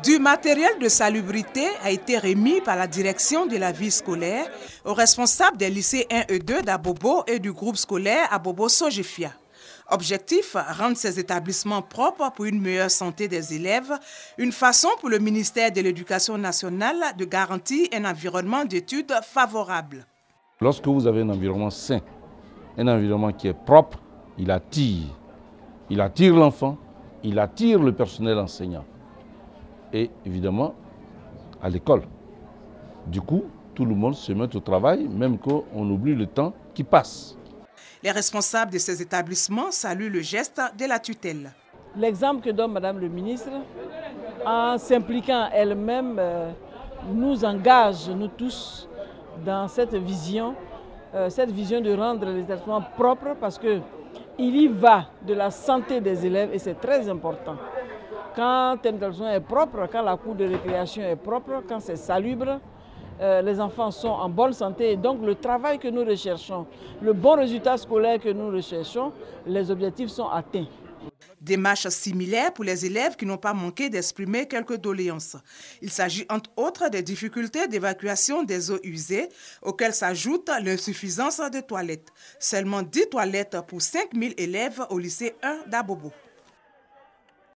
Du matériel de salubrité a été remis par la direction de la vie scolaire aux responsables des lycées 1 et 2 d'Abobo et du groupe scolaire Abobo Sojefia. Objectif, rendre ces établissements propres pour une meilleure santé des élèves, une façon pour le ministère de l'Éducation nationale de garantir un environnement d'études favorable. Lorsque vous avez un environnement sain, un environnement qui est propre, il attire. Il attire l'enfant, il attire le personnel enseignant. Et évidemment, à l'école. Du coup, tout le monde se met au travail, même qu'on oublie le temps qui passe. Les responsables de ces établissements saluent le geste de la tutelle. L'exemple que donne Madame le ministre, en s'impliquant elle-même, euh, nous engage, nous tous, dans cette vision, euh, cette vision de rendre les établissements propres parce que il y va de la santé des élèves et c'est très important. Quand établissement est propre, quand la cour de récréation est propre, quand c'est salubre, euh, les enfants sont en bonne santé et donc le travail que nous recherchons, le bon résultat scolaire que nous recherchons, les objectifs sont atteints. Démarche similaire pour les élèves qui n'ont pas manqué d'exprimer quelques doléances. Il s'agit entre autres des difficultés d'évacuation des eaux usées, auxquelles s'ajoute l'insuffisance de toilettes. Seulement 10 toilettes pour 5000 élèves au lycée 1 d'Abobo.